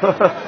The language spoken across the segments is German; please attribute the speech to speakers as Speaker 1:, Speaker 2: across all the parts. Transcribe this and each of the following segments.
Speaker 1: Ha ha.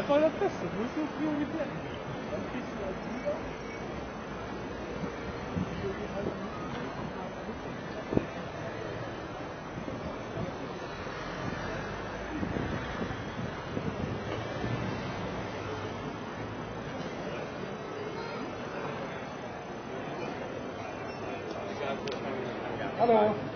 Speaker 1: Einfach das Beste. Du musst nur priorisieren. Dann kriegst du. Hallo.